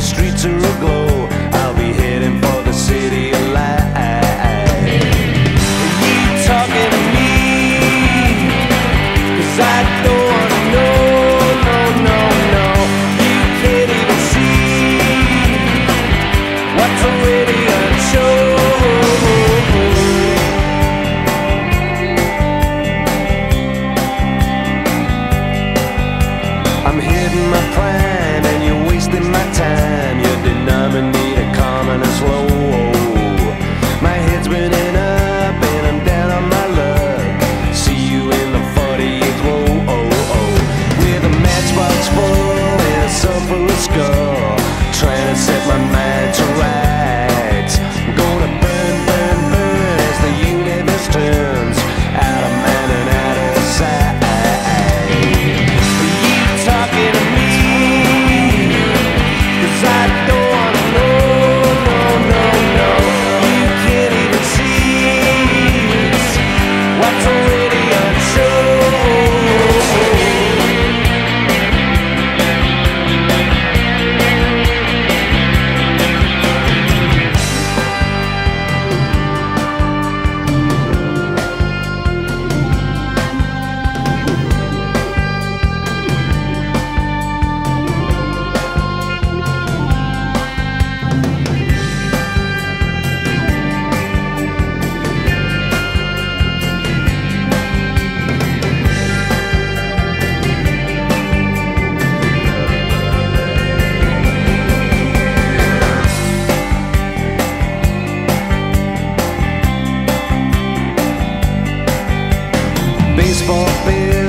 the streets are aglow, I'll be heading for the city of light. You talking to me? Cause I don't wanna know, no, no, no. You can't even see what's a radio show. I'm hitting my prime. baseball bat.